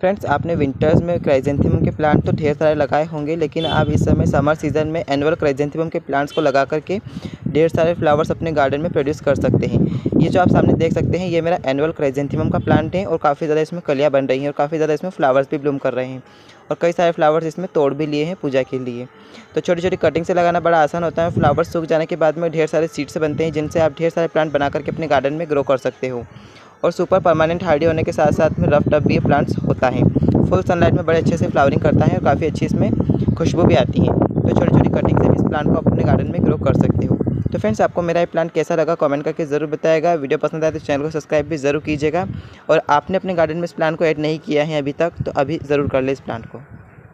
Friends, आपने winters में chrysanthemum के प्लांट तो ढेर सारे लगाए होंगे, लेकिन आप इस समय समर सीज़न में एनुअल क्राइजेंथेमम के प्लांट्स को लगा करके ढेर सारे फ्लावर्स अपने गार्डन में प्रोड्यूस कर सकते हैं। ये जो आप सामने देख सकते हैं, ये मेरा एनुअल क्राइजेंथेमम का प्लांट है और काफ़ी ज़्यादा इसमें कलियाँ बन रही हैं और काफ़ी ज़्यादा इसमें फ्लावर्स भी ब्लूम कर रहे हैं और कई सारे फ्लावर्स इसमें तोड़ भी लिए हैं पूजा के लिए। तो छोटी छोटी कटिंग से लगाना बड़ा आसान होता है फ्लावर्स सूख जाने के बाद में ढेर सारे सीड्स बनते हैं, जिनसे आप ढेर सारे प्लांट बना करके अपने गार्डन में ग्रो कर सकते हो। और सुपर परमानेंट हार्डी होने के साथ साथ में रफ टफ भी प्लांट्स होता है। फुल सनलाइट में बड़े अच्छे से फ्लावरिंग करता है और काफ़ी अच्छी इसमें खुशबू भी आती है। तो छोटी छोटी कटिंग से भी इस प्लांट को अपने गार्डन में ग्रो कर सकते हो। तो फ्रेंड्स, आपको मेरा ये प्लांट कैसा लगा कमेंट करके ज़रूर बताएगा। वीडियो पसंद आए तो चैनल को सब्सक्राइब भी ज़रूर कीजिएगा और आपने अपने गार्डन में इस प्लांट को ऐड नहीं किया है अभी तक तो अभी ज़रूर कर ले इस प्लांट को।